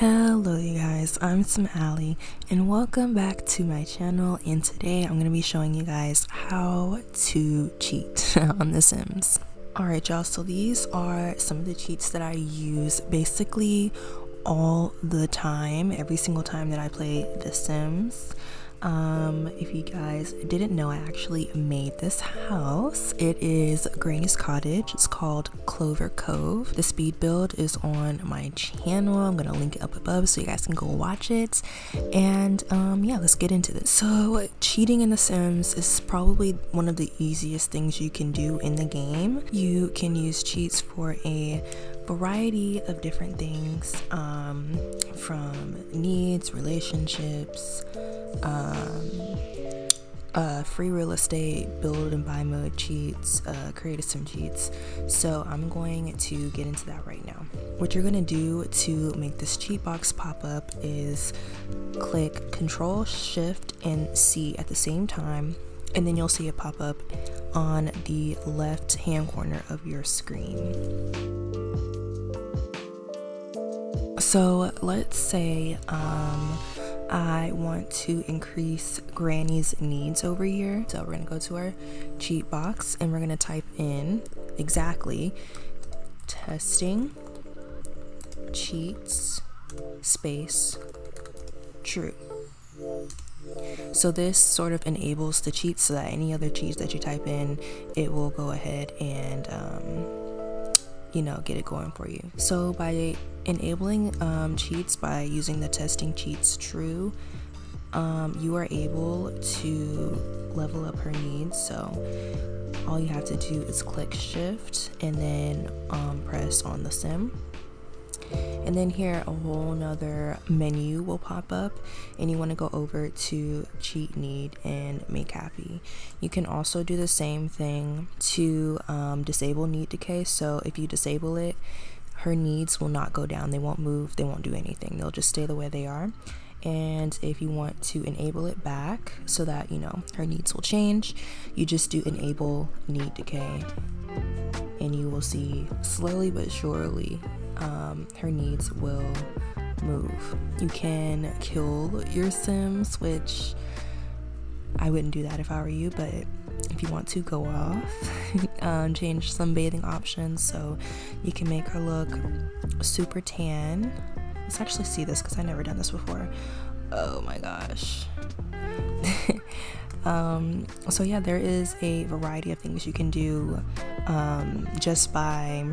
Hello you guys, I'm Sim Ali and welcome back to my channel and today I'm going to be showing you guys how to cheat on The Sims. Alright y'all, so these are some of the cheats that I use basically all the time, every single time that I play The Sims. Um, if you guys didn't know, I actually made this house. It is Granny's Cottage. It's called Clover Cove. The speed build is on my channel. I'm gonna link it up above so you guys can go watch it. And um, yeah, let's get into this. So, cheating in The Sims is probably one of the easiest things you can do in the game. You can use cheats for a variety of different things um, from needs, relationships, um, uh, free real estate, build and buy mode cheats, uh, creative sim cheats. So I'm going to get into that right now. What you're gonna do to make this cheat box pop up is click Control Shift and C at the same time, and then you'll see it pop up on the left hand corner of your screen. So let's say um, I want to increase Granny's needs over here. So we're gonna go to our cheat box and we're gonna type in exactly testing cheats space true. So this sort of enables the cheats so that any other cheats that you type in, it will go ahead and um, you know get it going for you. So by enabling um, cheats by using the testing cheats true, um, you are able to level up her needs. So all you have to do is click shift and then um, press on the sim and then here a whole nother menu will pop up and you want to go over to cheat need and make happy you can also do the same thing to um, disable need decay so if you disable it her needs will not go down. They won't move, they won't do anything. They'll just stay the way they are. And if you want to enable it back so that, you know, her needs will change, you just do enable need decay. And you will see slowly but surely um, her needs will move. You can kill your Sims, which I wouldn't do that if I were you, but if you want to go off, um, change some bathing options so you can make her look super tan. Let's actually see this because I never done this before. Oh my gosh. um, so yeah, there is a variety of things you can do um, just by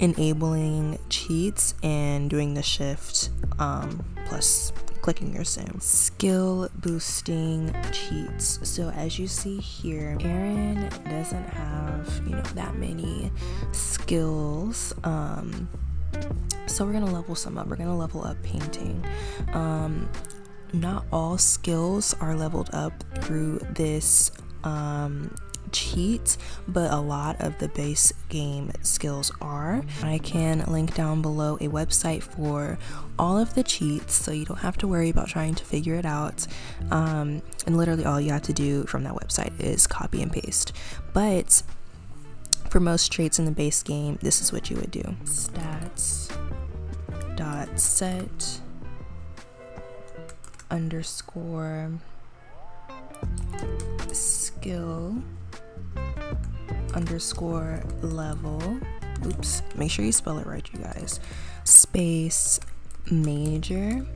enabling cheats and doing the shift um, plus clicking your sim. Skill boosting cheats. So as you see here, Erin doesn't have, you know, that many skills. Um, so we're gonna level some up. We're gonna level up painting. Um, not all skills are leveled up through this um, cheat, but a lot of the base game skills are. I can link down below a website for all of the cheats so you don't have to worry about trying to figure it out. Um, and literally, all you have to do from that website is copy and paste. But for most traits in the base game, this is what you would do stats dot set underscore skill underscore level. Oops, make sure you spell it right, you guys. Space major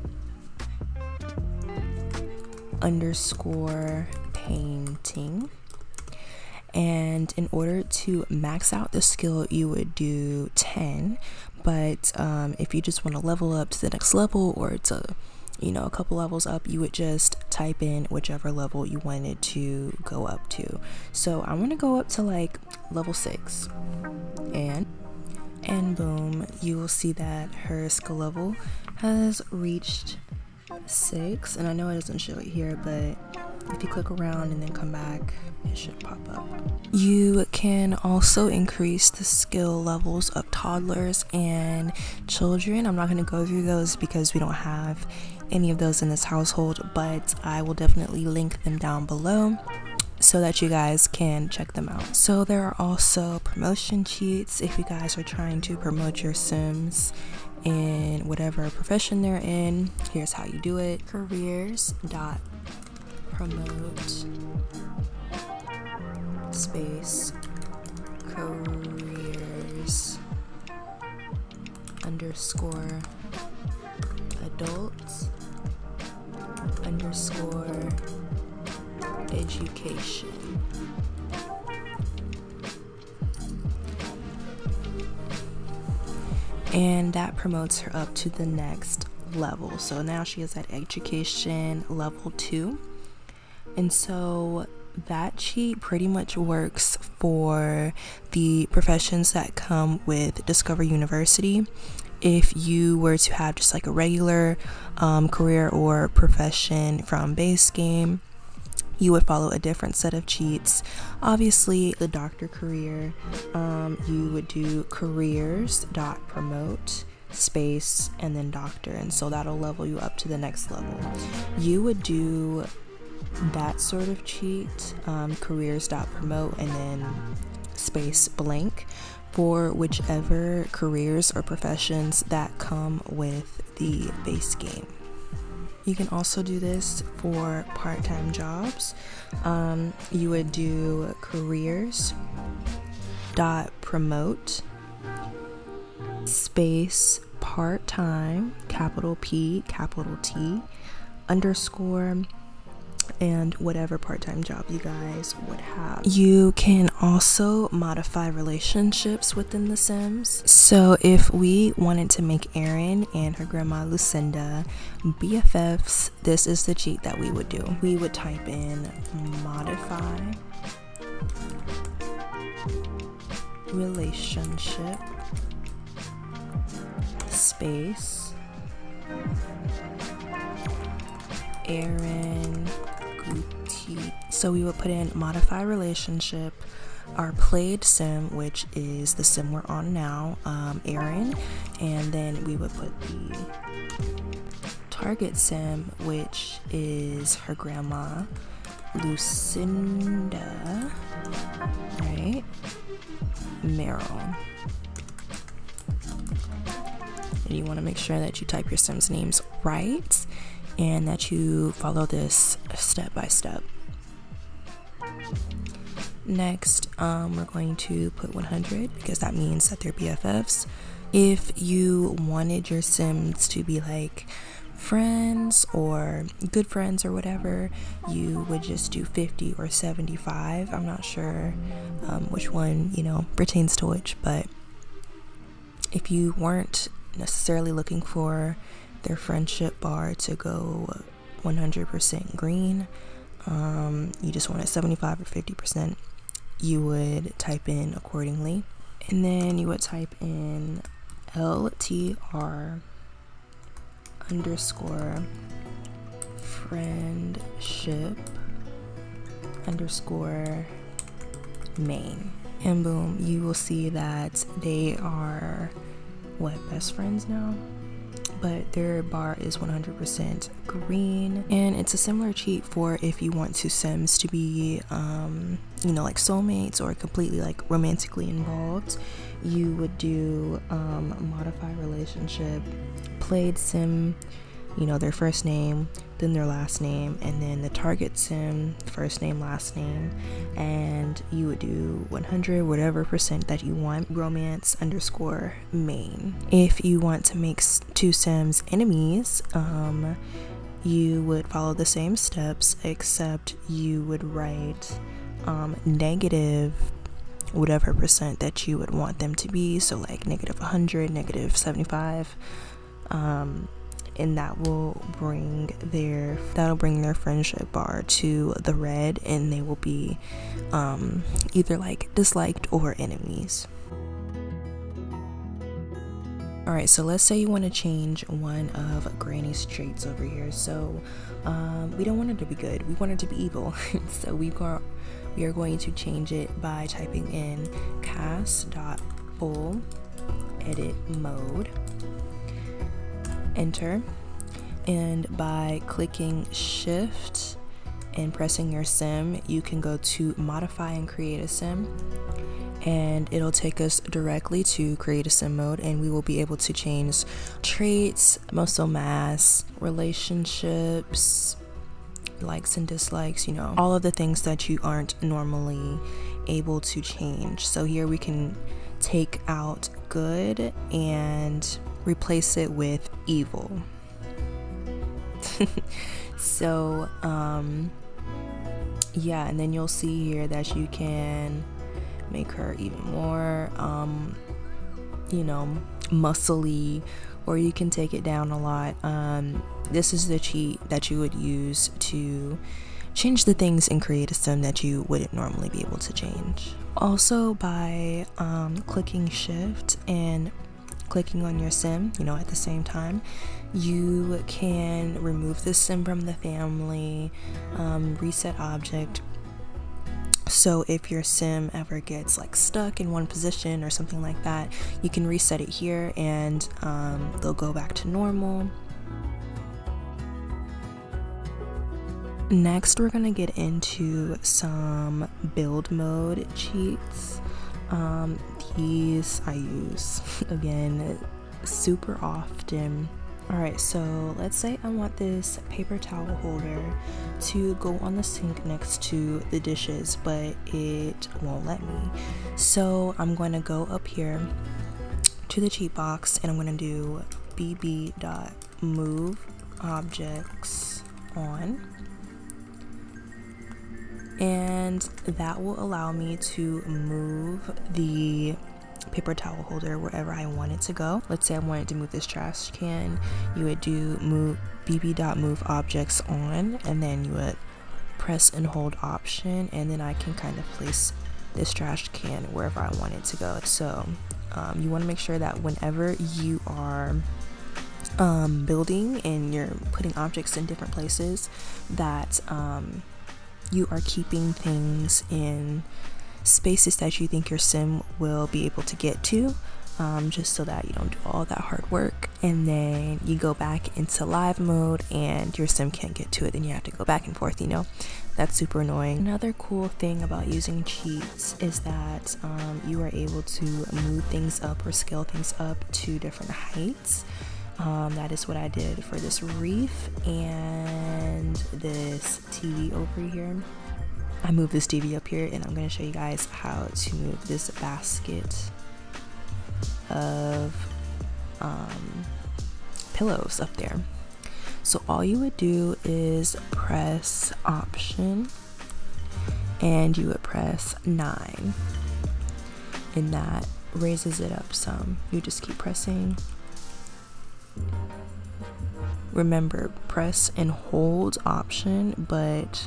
underscore painting. And in order to max out the skill, you would do 10. But um, if you just want to level up to the next level or to you know, a couple levels up, you would just type in whichever level you wanted to go up to. So I want to go up to like level six, and and boom, you will see that her skill level has reached six. And I know it doesn't show it here, but if you click around and then come back, it should pop up. You can also increase the skill levels of toddlers and children. I'm not going to go through those because we don't have any of those in this household, but I will definitely link them down below so that you guys can check them out. So there are also promotion cheats if you guys are trying to promote your Sims in whatever profession they're in. Here's how you do it careers dot promote space careers underscore adults underscore education. And that promotes her up to the next level. So now she is at education level two. And so that cheat pretty much works for the professions that come with Discover University. If you were to have just like a regular um, career or profession from base game, you would follow a different set of cheats. Obviously, the doctor career, um, you would do careers dot promote space and then doctor, and so that'll level you up to the next level. You would do that sort of cheat, um, careers dot promote and then space blank for whichever careers or professions that come with the base game. You can also do this for part time jobs. Um, you would do careers dot promote space part time capital P capital T underscore and whatever part time job you guys would have. You can also modify relationships within The Sims. So, if we wanted to make Erin and her grandma Lucinda BFFs, this is the cheat that we would do. We would type in modify relationship space Erin so we would put in modify relationship, our played sim, which is the sim we're on now, um, Erin, and then we would put the target sim, which is her grandma, Lucinda, right? Meryl. And you want to make sure that you type your sims names right and that you follow this step by step. Next, um, we're going to put 100 because that means that they're BFFs. If you wanted your Sims to be like friends or good friends or whatever, you would just do 50 or 75. I'm not sure um, which one, you know, pertains to which, but if you weren't necessarily looking for their friendship bar to go 100% green, um, you just want it 75 or 50%, you would type in accordingly. And then you would type in LTR underscore friendship underscore main. And boom, you will see that they are what best friends now but their bar is 100% green. And it's a similar cheat for if you want two sims to be um, you know like soulmates or completely like romantically involved you would do um, modify relationship played sim you know, their first name, then their last name, and then the target sim, first name, last name, and you would do 100, whatever percent that you want, romance underscore main. If you want to make two sims enemies, um, you would follow the same steps, except you would write um, negative whatever percent that you would want them to be. So, like negative 100, negative 75. Um, and that will bring their that'll bring their friendship bar to the red and they will be um, either like disliked or enemies Alright, so let's say you want to change one of Granny's traits over here. So um, we don't want it to be good, we want it to be evil. so we got we are going to change it by typing in cast.full edit mode enter. And by clicking shift and pressing your sim you can go to modify and create a sim. And it'll take us directly to create a sim mode and we will be able to change traits muscle mass relationships likes and dislikes you know all of the things that you aren't normally able to change. So here we can take out good and replace it with evil. So um yeah and then you'll see here that you can make her even more um you know muscly or you can take it down a lot. Um this is the cheat that you would use to change the things and create a sim that you wouldn't normally be able to change. Also by um, clicking shift and clicking on your sim you know at the same time you can remove the sim from the family, um, reset object. So if your sim ever gets like stuck in one position or something like that, you can reset it here and um, they'll go back to normal. Next, we're gonna get into some build mode cheats. Um, these I use again super often Alright, so let's say I want this paper towel holder to go on the sink next to the dishes, but it won't let me. So I'm going to go up here to the cheat box and I'm going to do bb.move objects on and that will allow me to move the paper towel holder wherever I want it to go. Let's say I wanted to move this trash can, you would do move bb.move objects on and then you would press and hold option and then I can kind of place this trash can wherever I want it to go. So um, you want to make sure that whenever you are um, building and you're putting objects in different places that um, you are keeping things in spaces that you think your sim will be able to get to um, just so that you don't do all that hard work. And then you go back into live mode and your sim can't get to it and you have to go back and forth you know? That's super annoying. Another cool thing about using cheats is that um, you are able to move things up or scale things up to different heights um, that is what I did for this reef and this TV over here I moved this TV up here and I'm going to show you guys how to move this basket of um, pillows up there. So all you would do is press option and you would press 9 and that raises it up some. You just keep pressing. Remember, press and hold option, but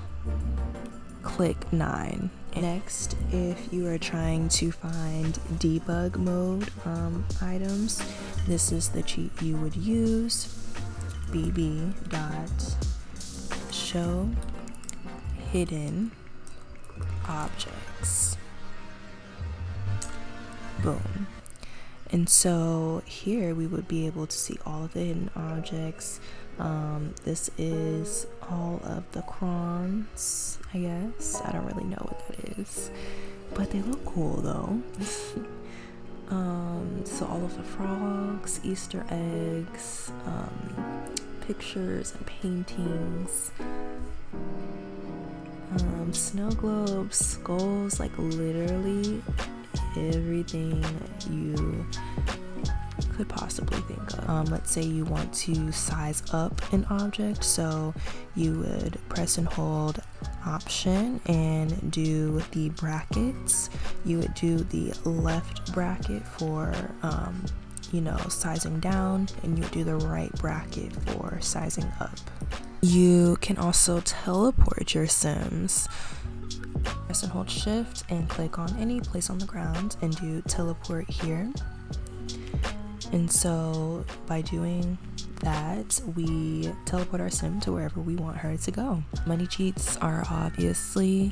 click 9. Next, if you are trying to find debug mode um, items, this is the cheat you would use. bb dot show hidden objects. Boom. And so here we would be able to see all of the hidden objects. Um, this is all of the crons, I guess. I don't really know what that is, but they look cool though. um, so all of the frogs, Easter eggs, um, pictures and paintings, um, snow globes, skulls, like literally everything you could possibly think of. Um, let's say you want to size up an object, so you would press and hold option and do the brackets. You would do the left bracket for, um, you know, sizing down, and you would do the right bracket for sizing up. You can also teleport your Sims. Press and hold shift and click on any place on the ground and do teleport here. And so by doing that, we teleport our sim to wherever we want her to go. Money cheats are obviously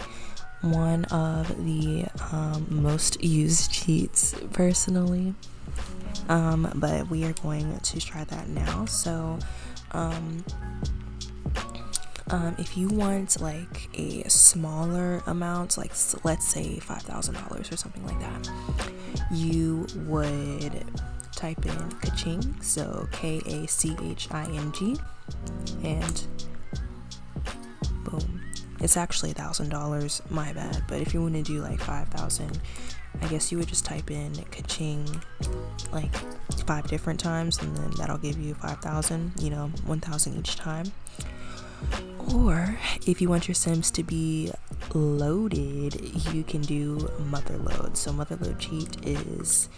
one of the um, most used cheats personally. Um, but we are going to try that now. So, um, Um, if you want like a smaller amount, like let's say five thousand dollars or something like that, you would type in Kaching, so K A C H I N G, and boom. It's actually a thousand dollars, my bad. But if you want to do like five thousand, I guess you would just type in Kaching like five different times, and then that'll give you five thousand. You know, one thousand each time. Or if you want your Sims to be loaded, you can do motherlode. So motherlode cheat is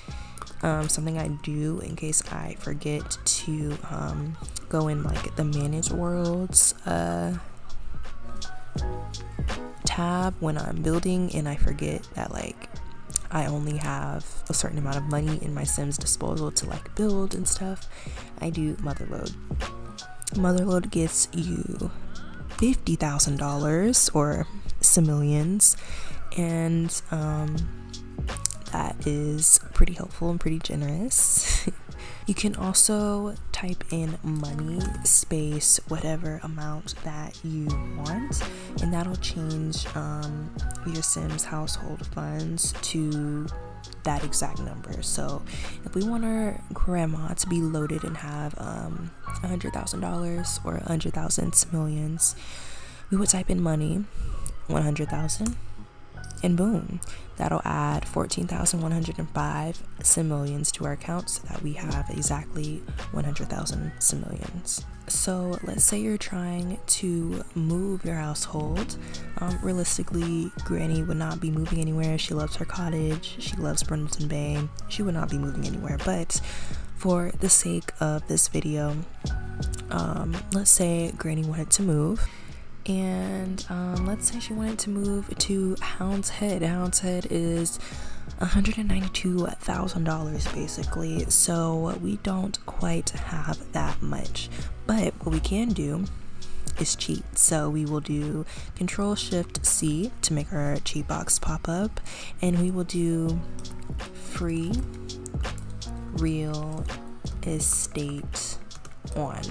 um, something I do in case I forget to um, go in like the manage worlds uh, tab when I'm building and I forget that like I only have a certain amount of money in my Sims disposal to like build and stuff. I do motherlode. Motherlode gets you $50,000 or simoleons and um, that is pretty helpful and pretty generous. you can also type in money, space, whatever amount that you want, and that'll change um, your Sims household funds to that exact number. So if we want our grandma to be loaded and have um, a hundred thousand dollars or a hundred thousand millions, we would type in money, one hundred thousand, and boom, that'll add 14,105 simoleons to our account so that we have exactly 100,000 simoleons. So let's say you're trying to move your household. Um, realistically, Granny would not be moving anywhere. She loves her cottage. She loves Brindleton Bay. She would not be moving anywhere. But for the sake of this video, um, let's say Granny wanted to move and um, let's say she wanted to move to Hound's Head. Hound's Head is $192,000 basically, so we don't quite have that much. But what we can do is cheat. So we will do Control Shift C to make our cheat box pop up, and we will do free real estate on.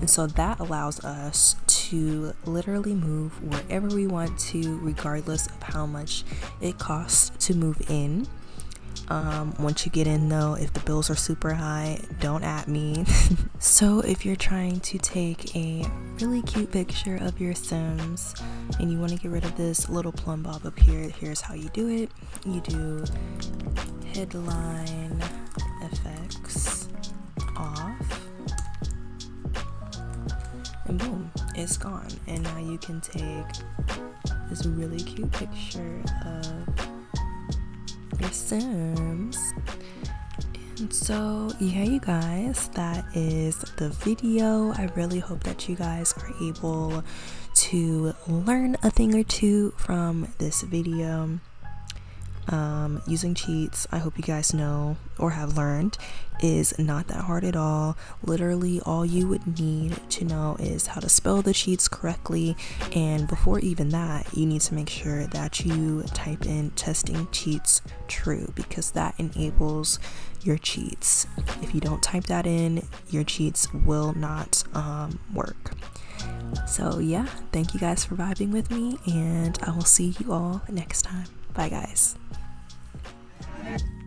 And so that allows us to literally move wherever we want to, regardless of how much it costs to move in. Um, once you get in, though, if the bills are super high, don't at me. so, if you're trying to take a really cute picture of your Sims and you want to get rid of this little plumbob up here, here's how you do it you do headline effects off, and boom is gone. And now you can take this really cute picture of your sims. And so yeah you guys that is the video. I really hope that you guys are able to learn a thing or two from this video um, using cheats, I hope you guys know or have learned, is not that hard at all. Literally, all you would need to know is how to spell the cheats correctly. And before even that, you need to make sure that you type in testing cheats true because that enables your cheats. If you don't type that in, your cheats will not um, work. So, yeah, thank you guys for vibing with me, and I will see you all next time. Bye, guys. Bye.